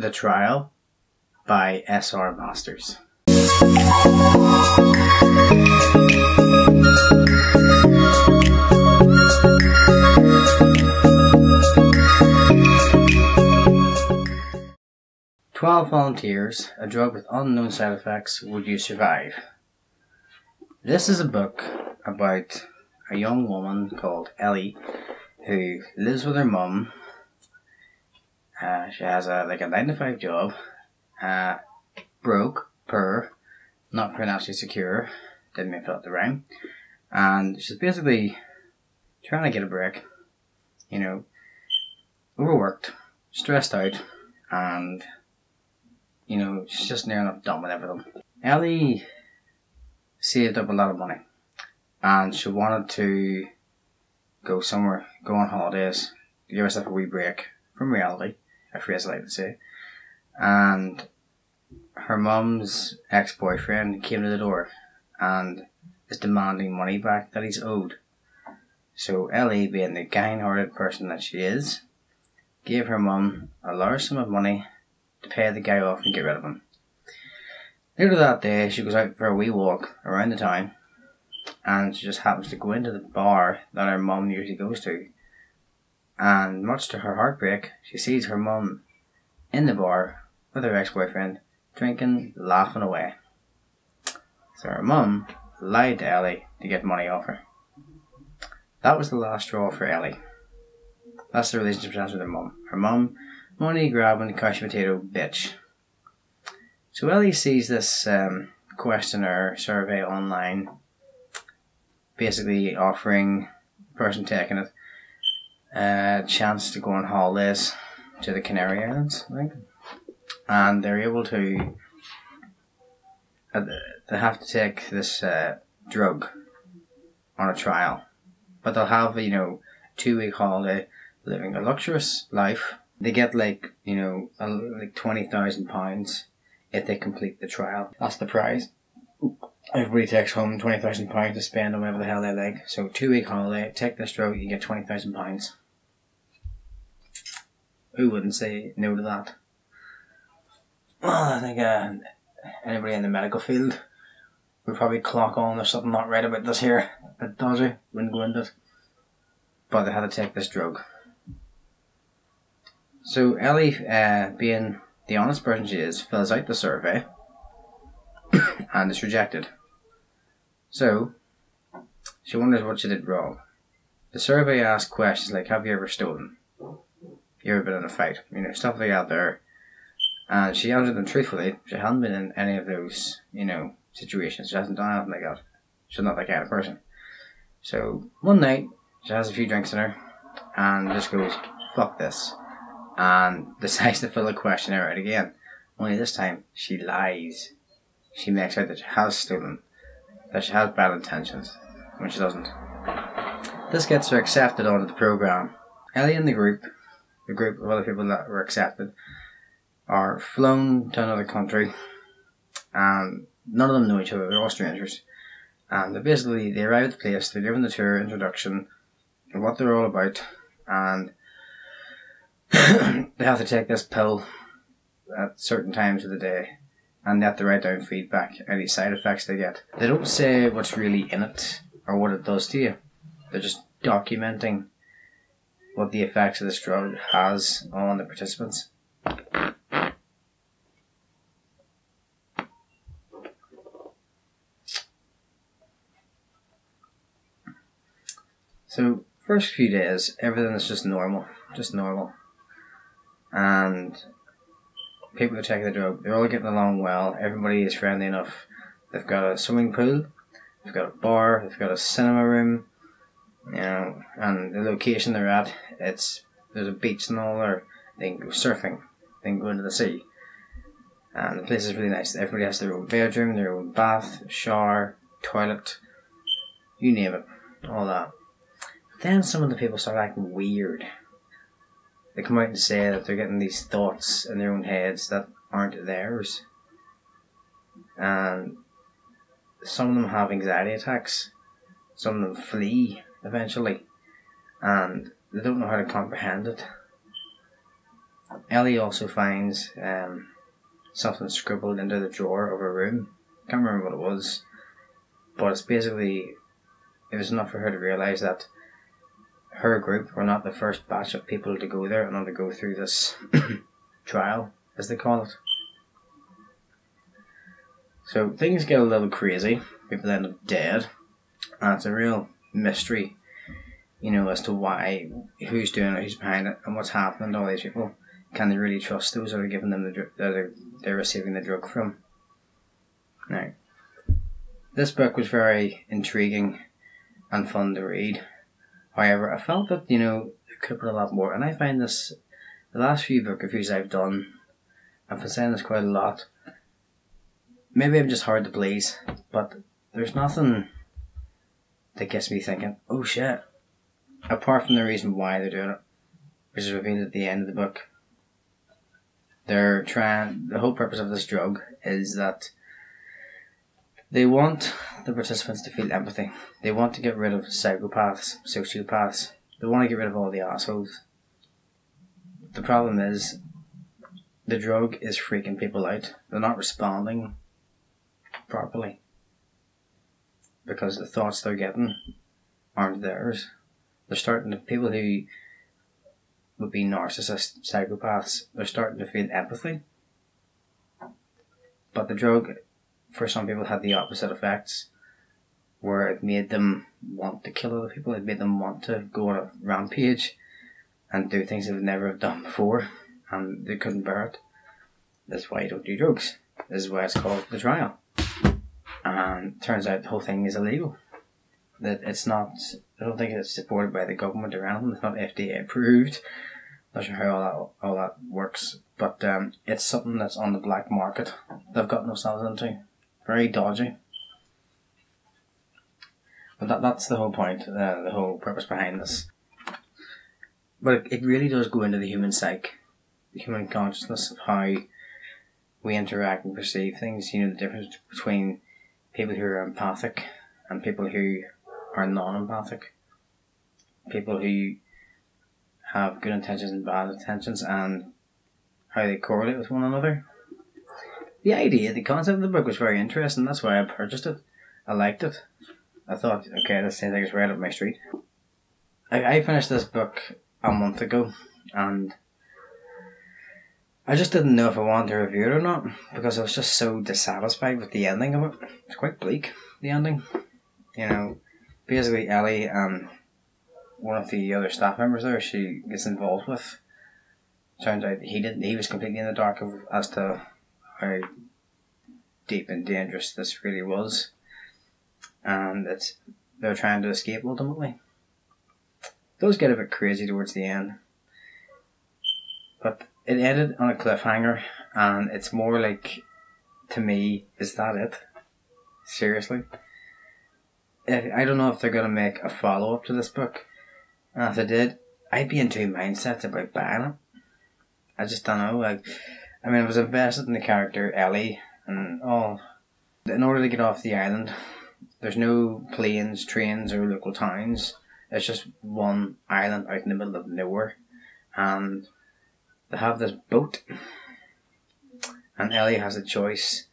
The Trial by S.R. Masters. Twelve volunteers, a drug with unknown side effects, would you survive? This is a book about a young woman called Ellie who lives with her mum. Uh, she has a like a nine to five job, uh, broke, poor, not financially secure. Didn't to out the rhyme, and she's basically trying to get a break. You know, overworked, stressed out, and you know she's just near enough done with everything. Ellie saved up a lot of money, and she wanted to go somewhere, go on holidays, give herself a wee break from reality, a phrase I like to say. And her mum's ex boyfriend came to the door and is demanding money back that he's owed. So Ellie, being the kind hearted person that she is, gave her mum a large sum of money to pay the guy off and get rid of him. Later that day, she goes out for a wee walk around the town and she just happens to go into the bar that her mum usually goes to. And much to her heartbreak, she sees her mum in the bar with her ex boyfriend, drinking, laughing away. So her mum lied to Ellie to get money off her. That was the last straw for Ellie. That's the relationship she has with her mum. Her mum, money grabbing, cash potato bitch. So Ellie sees this um, questionnaire survey online basically offering the person taking it a chance to go on holidays to the Canary Islands, I think. And they're able to, uh, they have to take this uh, drug on a trial. But they'll have, you know, two week holiday, living a luxurious life. They get like, you know, a, like £20,000 if they complete the trial. That's the prize everybody takes home twenty thousand pounds to spend on whatever the hell they like. So two week holiday, take this drug, you get twenty thousand pounds. Who wouldn't say no to that? Well, I think uh, anybody in the medical field would probably clock on there's something not right about this here. A bit dodgy, wouldn't go into it. But they had to take this drug. So Ellie, uh, being the honest person she is, fills out the survey and is rejected. So, she wonders what she did wrong. The survey asks questions like, have you ever stolen? You ever been in a fight? You know, stuff like that there. And she answered them truthfully. She hadn't been in any of those, you know, situations. She hasn't done anything like that. She's not that kind of person. So, one night, she has a few drinks in her, and just goes, fuck this. And decides to fill a questionnaire out again. Only this time, she lies. She makes out that she has stolen that she has bad intentions when she doesn't. This gets her accepted onto the program. Ellie and the group, the group of other people that were accepted, are flown to another country, and none of them know each other. They're all strangers, and they basically they arrive at the place. They're given the tour introduction what they're all about, and they have to take this pill at certain times of the day and they have to write down feedback, any side effects they get. They don't say what's really in it or what it does to you. They're just documenting what the effects of this drug has on the participants. So first few days, everything is just normal, just normal, and people are taking the drug. They're all getting along well. Everybody is friendly enough. They've got a swimming pool. They've got a bar. They've got a cinema room. You know, and the location they're at, it's there's a beach and all there. They can go surfing. They can go into the sea. And the place is really nice. Everybody has their own bedroom, their own bath, shower, toilet, you name it, all that. Then some of the people start acting weird they come out and say that they're getting these thoughts in their own heads that aren't theirs. And some of them have anxiety attacks, some of them flee eventually, and they don't know how to comprehend it. Ellie also finds um, something scribbled into the drawer of her room. Can't remember what it was, but it's basically it was enough for her to realize that her group were not the first batch of people to go there and undergo through this trial, as they call it. So things get a little crazy. People end up dead, and it's a real mystery, you know, as to why, who's doing it, who's behind it, and what's happening to all these people. Can they really trust those that are giving them the dr- that are they're receiving the drug from? Now, this book was very intriguing and fun to read. However, I felt that you know it could put a lot more, and I find this the last few book reviews I've done. I've been saying this quite a lot. Maybe I'm just hard to please, but there's nothing that gets me thinking, oh shit. Apart from the reason why they're doing it, which is revealed at the end of the book. They're trying, the whole purpose of this drug is that they want the participants to feel empathy. They want to get rid of psychopaths, sociopaths. They want to get rid of all the assholes. The problem is, the drug is freaking people out. They're not responding properly because the thoughts they're getting aren't theirs. They're starting to people who would be narcissists, psychopaths. They're starting to feel empathy, but the drug for some people had the opposite effects where it made them want to kill other people, it made them want to go on a rampage and do things they would never have done before and they couldn't bear it. That's why you don't do drugs. This is why it's called the trial. And turns out the whole thing is illegal. That it's not I don't think it's supported by the government or anything, it's not FDA approved. Not sure how all that all that works. But um, it's something that's on the black market. They've got themselves into very dodgy. But that, that's the whole point, uh, the whole purpose behind this. But it, it really does go into the human psyche, the human consciousness of how we interact and perceive things. You know, the difference between people who are empathic and people who are non empathic. People who have good intentions and bad intentions and how they correlate with one another the idea, the concept of the book was very interesting. That's why I purchased it. I liked it. I thought, okay, this seems like it's right up my street. I, I finished this book a month ago, and I just didn't know if I wanted to review it or not because I was just so dissatisfied with the ending of it. It's quite bleak, the ending. You know, basically Ellie and one of the other staff members there she gets involved with. Turns out he didn't. He was completely in the dark of, as to how deep and dangerous this really was, and it's they're trying to escape ultimately. Those get a bit crazy towards the end, but it ended on a cliffhanger, and it's more like, to me, is that it? Seriously. I don't know if they're gonna make a follow up to this book, and if they did, I'd be in two mindsets about buying it. I just don't know, like I mean, I was invested in the character Ellie, and oh, in order to get off the island, there's no planes, trains, or local towns. It's just one island out in the middle of nowhere, and they have this boat, and Ellie has a choice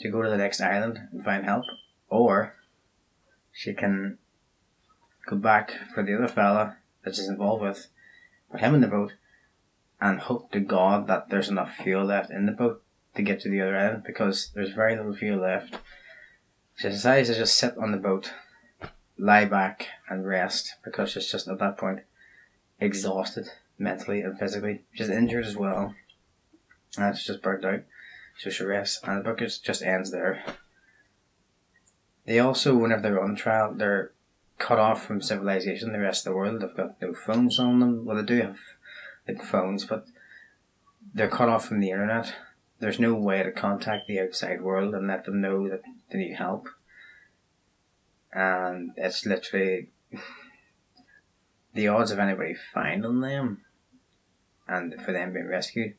to go to the next island and find help, or she can go back for the other fella that she's involved with, put him in the boat, and hope to God that there's enough fuel left in the boat to get to the other end because there's very little fuel left. She decides to just sit on the boat, lie back, and rest because she's just at that point exhausted mentally and physically. She's injured as well, uh, and she's just burnt out. So she rests, and the book is, just ends there. They also, whenever they're on trial, they're cut off from civilization, the rest of the world. They've got no phones on them. Well, they do have like phones, but they're cut off from the internet. There's no way to contact the outside world and let them know that they need help. And it's literally the odds of anybody finding them and for them being rescued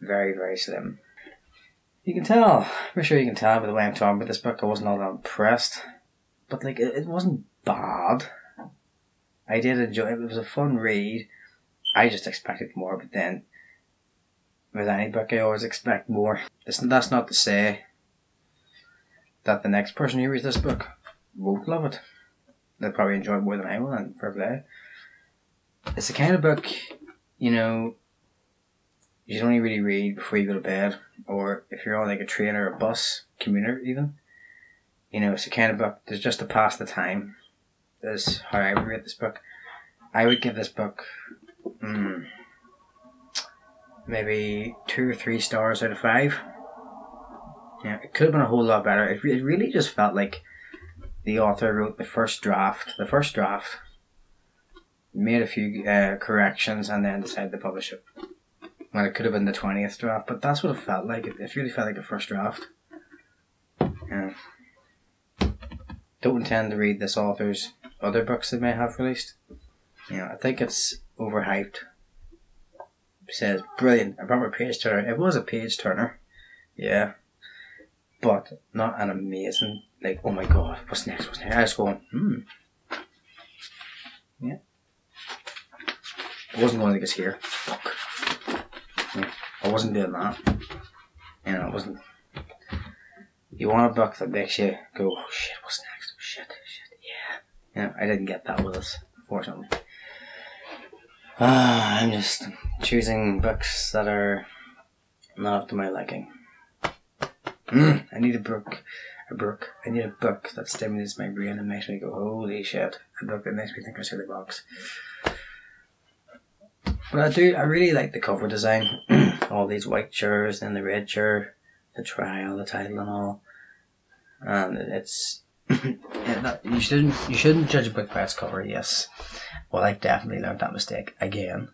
very, very slim. You can tell, I'm sure you can tell by the way I'm talking about this book, I wasn't all that impressed. But like, it, it wasn't bad. I did enjoy it. It was a fun read. I just expected more, but then with any book, I always expect more. It's, that's not to say that the next person who reads this book won't love it. They'll probably enjoy it more than I will, and fair play. It's the kind of book, you know, you don't really read before you go to bed, or if you're on like a train or a bus, commuter even. You know, it's a kind of book that's just to pass the time. That's how I would this book. I would give this book mm, maybe two or three stars out of five. Yeah, it could have been a whole lot better. It, it really just felt like the author wrote the first draft, the first draft, made a few uh, corrections, and then decided to publish it. Well, it could have been the 20th draft, but that's what it felt like. It, it really felt like a first draft. Yeah. Don't intend to read this author's other books they may have released. Yeah, I think it's overhyped. It says brilliant, a proper page turner. It was a page turner, yeah, but not an amazing. Like, oh my god, what's next? What's next? I was going, hmm, yeah. I wasn't going to get here. Fuck. I wasn't doing that. You know, I wasn't. You want a book that makes you go, oh shit, what's next? Oh, shit, shit, yeah. Yeah, I didn't get that with us, fortunately. Ah, I'm just choosing books that are not up to my liking. Mm, I need a book, a book. I need a book that stimulates my brain and makes me go, holy shit. A book that makes me think outside the box. But I do, I really like the cover design. all these white chairs and the red chair, the trial, the title and all. And it's, yeah, that, you shouldn't, you shouldn't judge a book by its cover, yes. Well, I've definitely learned that mistake again.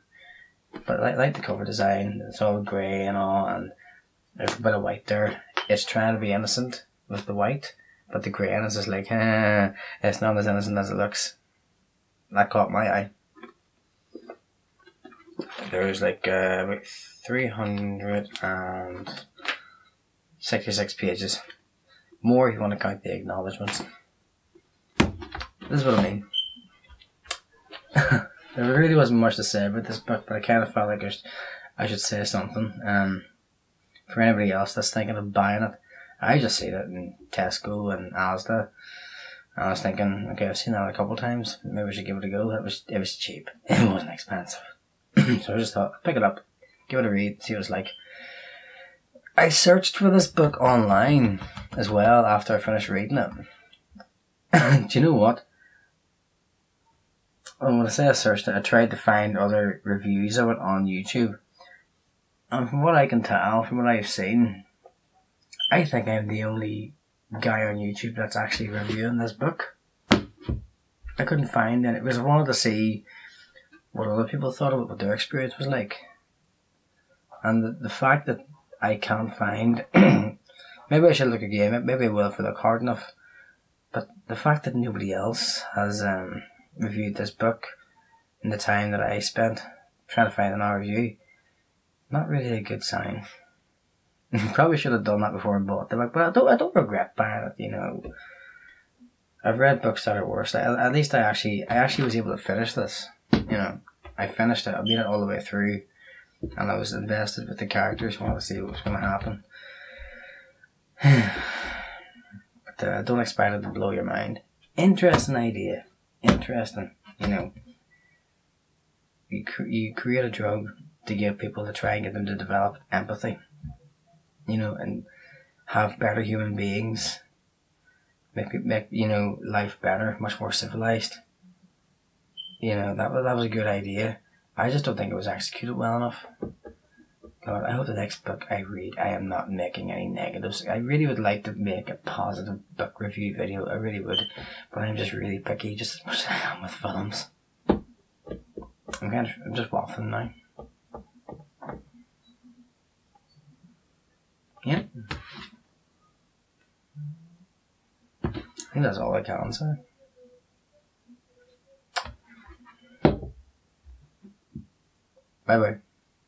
But I like the cover design. It's all grey and all, and there's a bit of white there. It's trying to be innocent with the white, but the grey is just like, eh, it's not as innocent as it looks. That caught my eye. There's like uh, about 366 pages. More if you want to count the acknowledgements. This is what I mean. there really wasn't much to say about this book, but I kind of felt like I should say something. Um, for anybody else that's thinking of buying it, I just see it in Tesco and Asda. I was thinking, okay, I've seen that a couple times. Maybe I should give it a go. It was it was cheap. It wasn't expensive, so I just thought, pick it up, give it a read, see what it's like. I searched for this book online as well after I finished reading it. Do you know what? I'm to say I searched it, I tried to find other reviews of it on YouTube. And from what I can tell, from what I've seen, I think I'm the only guy on YouTube that's actually reviewing this book. I couldn't find it. It was I wanted to see what other people thought of it, what their experience was like. And the, the fact that I can't find, maybe I should look again. Maybe I will if I look hard enough. But the fact that nobody else has um, reviewed this book in the time that I spent trying to find an review, not really a good sign. Probably should have done that before I bought the book, but I don't. I don't regret buying it. You know, I've read books that are worse. At least I actually, I actually was able to finish this. You know, I finished it. I made it all the way through, and I was invested with the characters. Wanted to see what was going to happen. but uh, don't expect it to blow your mind. Interesting idea interesting. You know, you you create a drug to give people to try and get them to develop empathy. You know, and have better human beings. Make make you know life better, much more civilized. You know that was that was a good idea. I just don't think it was executed well enough. God, I hope the next book I read, I am not making any negatives. I really would like to make a positive book review video. I really would, but I'm just really picky, just as much as I am with films. I'm kind of, I'm just waffling now. Yeah. I think that's all I can say. 拜拜。